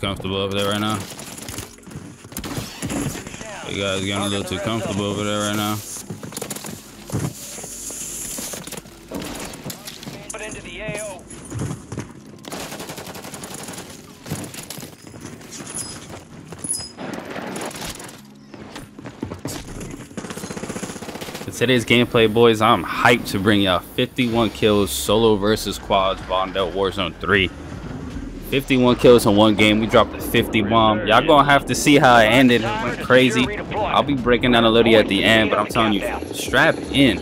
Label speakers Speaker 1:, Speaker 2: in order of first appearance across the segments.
Speaker 1: comfortable over there right now. You guys getting a little too comfortable over there right now.
Speaker 2: Put into the AO.
Speaker 1: For today's gameplay, boys, I'm hyped to bring y'all 51 kills solo versus quads Vondel Warzone 3. 51 kills in one game. We dropped a 50 bomb. Y'all gonna have to see how it ended. It went crazy. I'll be breaking down a little at the end, but I'm telling you, strap in.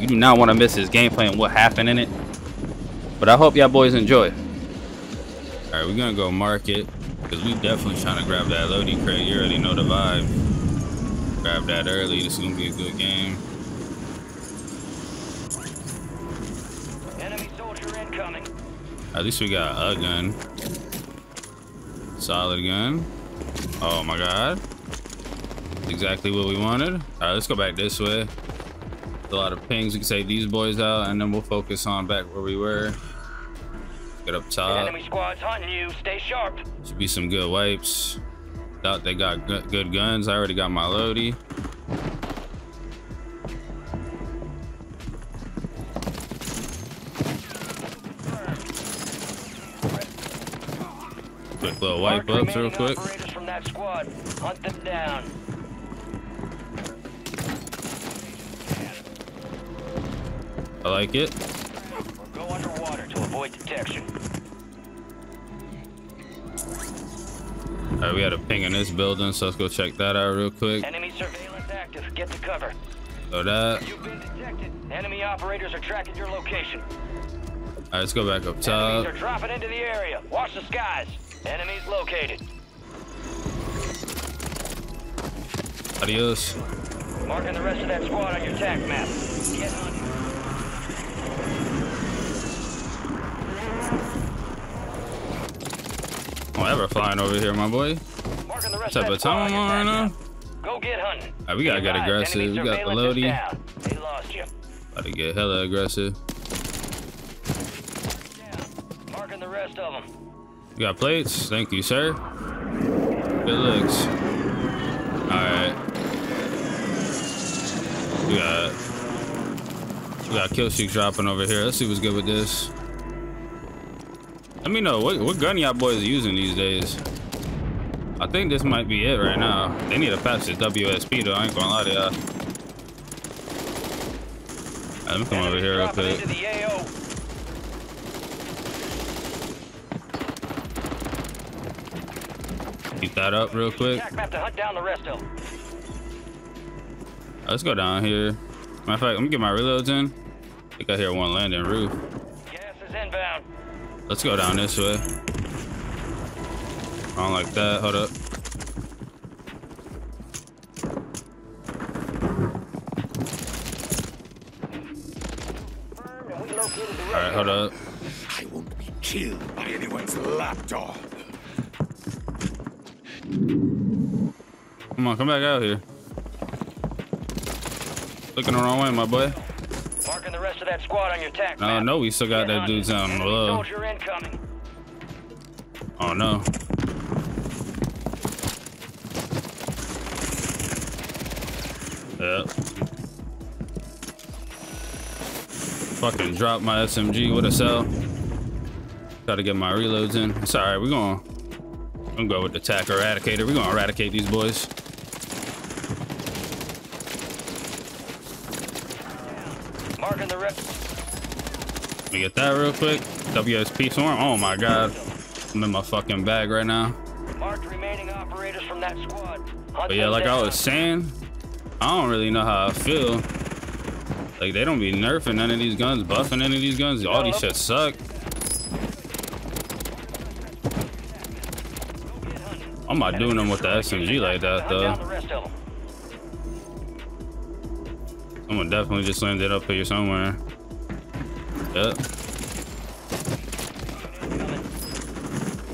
Speaker 1: You do not want to miss this gameplay and what happened in it. But I hope y'all boys enjoy. All right, we're gonna go market because we definitely trying to grab that loading crate. You already know the vibe. Grab that early. This is gonna be a good game.
Speaker 2: Enemy soldier incoming.
Speaker 1: At least we got a gun. Solid gun. Oh my god. Exactly what we wanted. Alright, let's go back this way. A lot of pings. We can take these boys out and then we'll focus on back where we were. Get up top.
Speaker 2: Enemy squad's hunting you. Stay sharp.
Speaker 1: Should be some good wipes. Doubt they got good guns. I already got my loady. Wipe
Speaker 2: Mark
Speaker 1: ups real quick.
Speaker 2: From that squad. Hunt them down.
Speaker 1: I like it.
Speaker 2: Or go underwater to avoid detection.
Speaker 1: Alright, we had a ping in this building, so let's go check that out real quick.
Speaker 2: Enemy surveillance active. Get to cover.
Speaker 1: So that.
Speaker 2: You've been detected. Enemy operators are tracking your location.
Speaker 1: Alright, let's go back up
Speaker 2: Enemies
Speaker 1: top.
Speaker 2: are dropping into the area. Watch the skies. Enemies located.
Speaker 1: Adios.
Speaker 2: Marking the rest of that squad on your tac map. Get hunting.
Speaker 1: Don't oh, ever flying over here, my boy.
Speaker 2: Marking the rest
Speaker 1: Type
Speaker 2: of
Speaker 1: time
Speaker 2: on
Speaker 1: I'm on right now.
Speaker 2: Go get hunting.
Speaker 1: Alright, we gotta get aggressive. We got the
Speaker 2: surveillance is
Speaker 1: loadie.
Speaker 2: down. They lost you.
Speaker 1: About to get hella aggressive. You got plates? Thank you, sir. Good looks. Alright. We got we got kill streaks dropping over here. Let's see what's good with this. Let me know what what gun y'all boys are using these days. I think this might be it right now. They need to patch this WSP though. I ain't gonna lie to y'all. Alright, Let me come over here real quick.
Speaker 2: Into.
Speaker 1: Keep that up real quick.
Speaker 2: Tac map to hunt down the rest of them.
Speaker 1: Oh, let's go down here. Matter of fact, let me get my reloads in. I think I hear one landing roof.
Speaker 2: Gas is inbound.
Speaker 1: Let's go down this way. I don't like that. Hold up.
Speaker 2: Confirmed, and we located the
Speaker 1: All right, hold up.
Speaker 3: I won't be killed by anyone's lapdog.
Speaker 1: Come on, come back out here. Looking the wrong way, my boy.
Speaker 2: Marking the rest of that squad on your tac
Speaker 1: No,
Speaker 2: map.
Speaker 1: no, we still got
Speaker 2: Get
Speaker 1: that dude down below. Oh no. Yep. Fucking drop my SMG. with a cell. Gotta get my reloads in. It's alright. We're gonna, I'm gonna go with the TAQ eradicator. We're gonna eradicate these boys.
Speaker 2: Marking the.
Speaker 1: Let me get that real quick. WSP swarm. Oh my god. I'm in my fucking bag right now.
Speaker 2: Marked remaining operators from that squad. Hunt
Speaker 1: But yeah, like I was saying, I don't really know how I feel. Like they don't be nerfing none of these guns, buffing none of these guns. All these shit suck. I'm not doing them with the SMG like that though.
Speaker 2: the rest of them.
Speaker 1: Someone definitely just landed up here somewhere. Yep.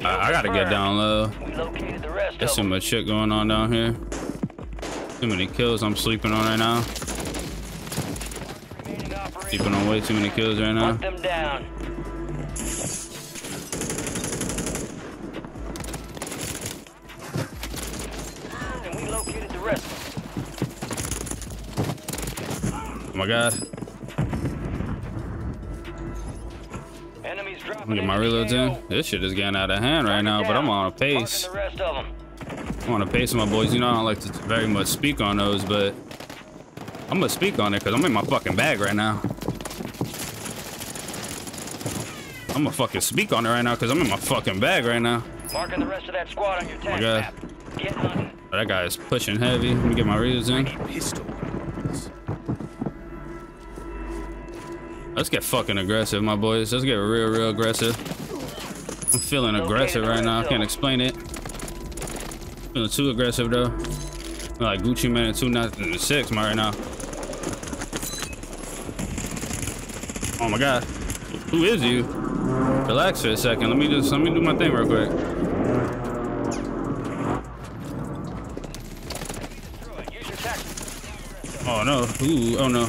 Speaker 1: I, I gotta get down low.
Speaker 2: We located the rest
Speaker 1: There's too much shit going on down here. Too many kills I'm sleeping on right now. Sleeping on way too many kills right now.
Speaker 2: Hunt them down. located the rest.
Speaker 1: Oh my god.
Speaker 2: Enemies dropping
Speaker 1: I'm get my reloads in. This shit is getting out of hand right now, but I'm on a pace.
Speaker 2: Marking the rest of them.
Speaker 1: I'm on a pace with my boys. You know, I don't like to very much speak on those, but I'm gonna speak on it because I'm in my fucking bag right now. I'm gonna fucking speak on it right now because I'm in my fucking bag right now.
Speaker 2: Marking the rest of that squad on your tac
Speaker 1: God.
Speaker 2: map. Get.
Speaker 1: That guy is pushing heavy. Let me get my reels in.
Speaker 3: Pistol
Speaker 1: Let's get fucking aggressive, my boys. Let's get real, real aggressive. I'm feeling aggressive right now. I can't explain it. Feeling too aggressive though. Like Gucci Mane and two nothing right now. Oh my god. Who is you? Relax for a second. Let me just let me do my thing real quick.
Speaker 2: Destroy it. Use your tac.
Speaker 1: Oh no. Ooh, oh no.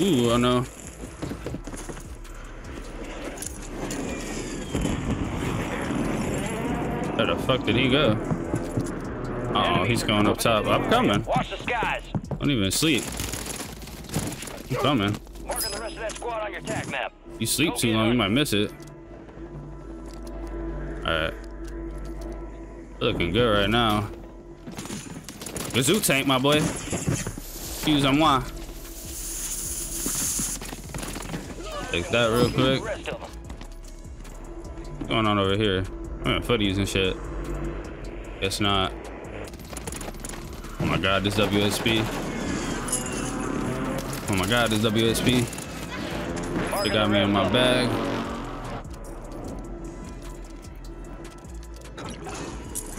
Speaker 1: Ooh, oh no. Where the fuck did he go? Uh oh, he's going up top. I'm coming.
Speaker 2: Watch the skies.
Speaker 1: Don't even sleep. I'm coming.
Speaker 2: Marking the rest of that squad on your tac map.
Speaker 1: You sleep too long, you might miss it. Alright. Looking good right now. The zoo tank, my boy. Excuse moi. Take that real quick.
Speaker 2: The rest of them.
Speaker 1: What's going on over here? I'm in footies and shit. Guess not. Oh my god, this WSP. Oh my god, this WSP. They got me in my bag.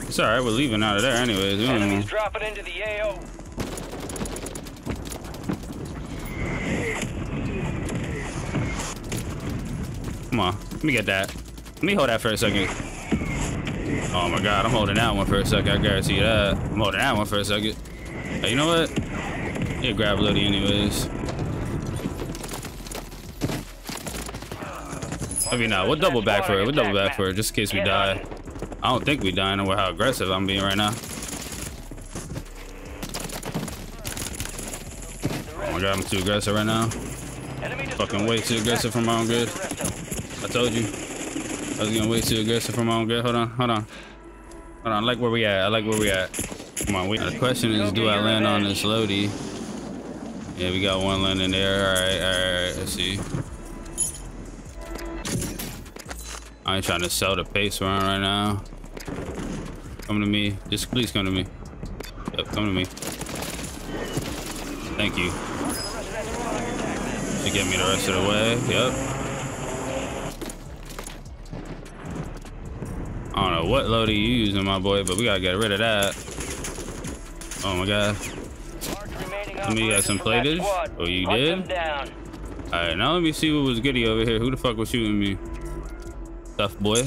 Speaker 1: It's alright, we're leaving out of there anyways. We don't
Speaker 2: Enemies dropping into the AO.
Speaker 1: Come on, let me get that. Let me hold that for a second. Oh my god, I'm holding that one for a second. I guarantee you that. I'm holding that one for a second. Hey, you know what? Yeah, grab Lodi anyways. Maybe not. We'll double back for it. We'll double back for it just in case we die. I don't think we dying with how aggressive I'm being right now. Oh my god, I'm too aggressive right now. Fucking way too aggressive for my own good. I told you. I was getting way too aggressive for my own good. Hold on, hold on. Hold on, I like where we at. I like where we at. Come on, wait. The question is, do I land on this Lodi? Yeah, we got one landing there. All right, all right, let's see. I ain't trying to sell the pace run right now. Come to me. Just please come to me. Yep, come to me. Thank you. To get me the rest of the way. Yep. I don't know what Lodi you using, my boy, but we gotta get rid of that. Oh my god. Let me get some platers. Oh, you did? Alright, now let me see what was goody over here. Who the fuck was shooting me? Tough boy.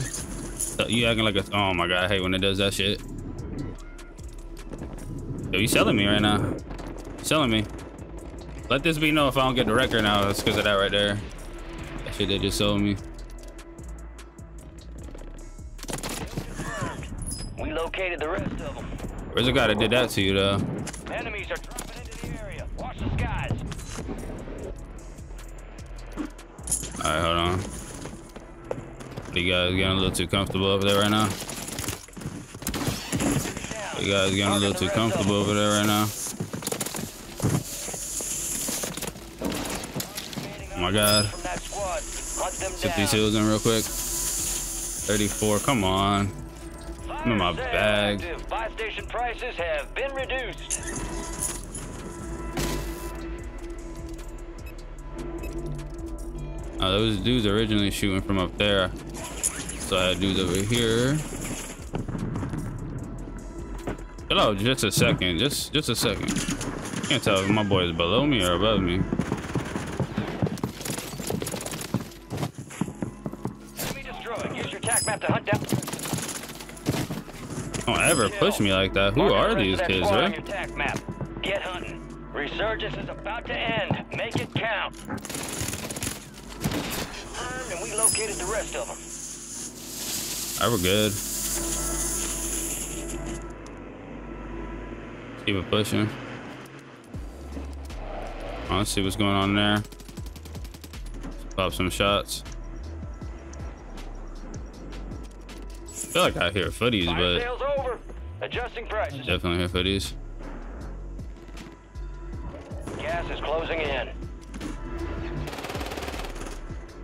Speaker 1: You acting like a. Oh my god, I hate when it does that shit. Yo, you selling me right now. Selling me. Let this be know if I don't get the record now. That's because of that right there. That shit they just sold me. Where's the guy that did that to you, though?
Speaker 2: Enemies are dropping into the area. Watch the skies.
Speaker 1: Alright, hold on. You guys getting a little too comfortable over there right now? You guys getting a little too comfortable over there right now? Oh my god.
Speaker 2: From that squad. Hunt them
Speaker 1: Put
Speaker 2: down.
Speaker 1: these heels in real quick. 34, come on. I'm in my bag.
Speaker 2: Station prices have been reduced.
Speaker 1: Those dudes originally shooting from up there. So I had dudes over here. Hello, just a second. Just just a second. Can't tell if my boy is below me or above me. Don't ever push me like that. Who are these kids, right?
Speaker 2: tac map. Get hunting. Resurgence is about to end. Make it count. And we located the rest of them.
Speaker 1: Alright, we're good. Keep it pushing. Oh, let's see what's going on there. Let's pop some shots. Feel like I hear footies,
Speaker 2: Fire
Speaker 1: but
Speaker 2: sales over. Adjusting prices.
Speaker 1: definitely hear footies.
Speaker 2: Gas is closing in.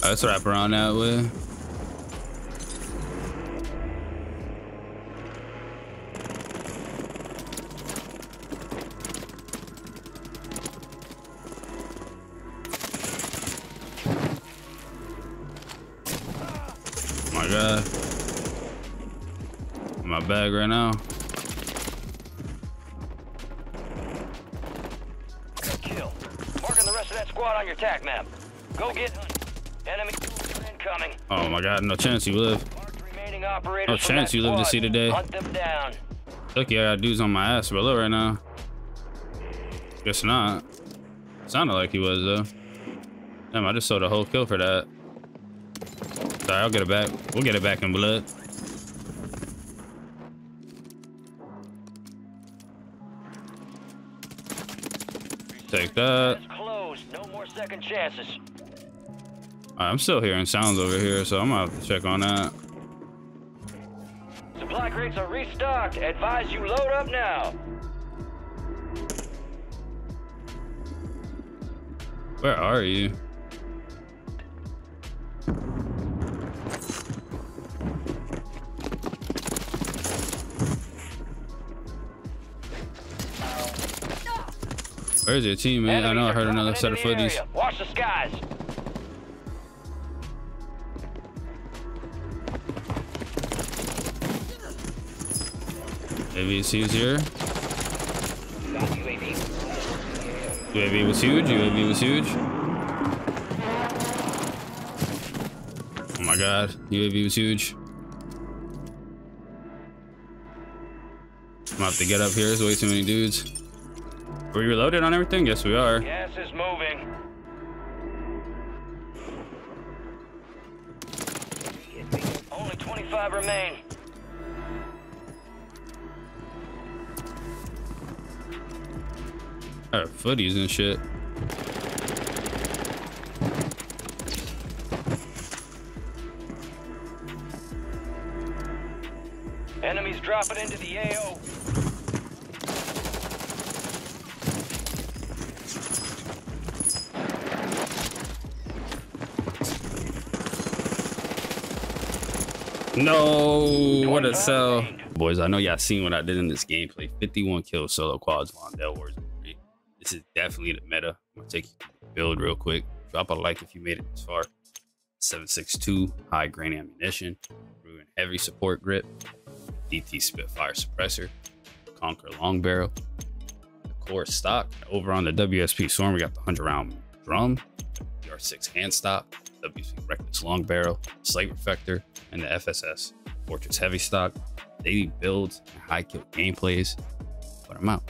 Speaker 1: Let's wrap around that way. My God. My bag right now.
Speaker 2: Good kill. Marking the rest of that squad on your map. Go get. Enemy incoming.
Speaker 1: Oh my God, no chance you live.
Speaker 2: Mark the remaining operators
Speaker 1: No chance you live to see today. day.
Speaker 2: Hunt them down.
Speaker 1: Lucky I got dudes on my ass below right now. Guess not. Sounded like he was though. Damn, I just sold a whole kill for that. Sorry, I'll get it back. We'll get it back in blood. Take that.
Speaker 2: It's closed. No more second chances.
Speaker 1: Alright, I'm still hearing sounds over here, so I'm gonna have to check on that.
Speaker 2: Supply crates are restocked. Advise you load up now.
Speaker 1: Where are you? Where's your teammate? I know I heard another set of footies.
Speaker 2: Watch the skies.
Speaker 1: AVC's here. UAV was huge. UAV was huge. Oh my god. UAV was huge. I'm gonna have to get up here. There's way too many dudes. We reloaded on everything? Yes, we are.
Speaker 2: Gas is moving. Only 25 remain.
Speaker 1: Are footies and shit.
Speaker 2: Enemies dropping into the AO.
Speaker 1: No, what a sell. Boys, I know y'all seen what I did in this gameplay. 51 kills solo quads Vondel Wars 3. This is definitely the meta. I'm gonna take you through the build real quick. Drop a like if you made it this far. 762 high grain ammunition, Bruen heavy support grip, DT Spitfire suppressor, Conquer long barrel, the core stock. Over on the WSP Swarm, we got the 100 round drum, DR6 hand stop, WSP Reckless long barrel, slate reflector, and the FSS Fortress heavy stock. Daily builds and high kill gameplays. But I'm out.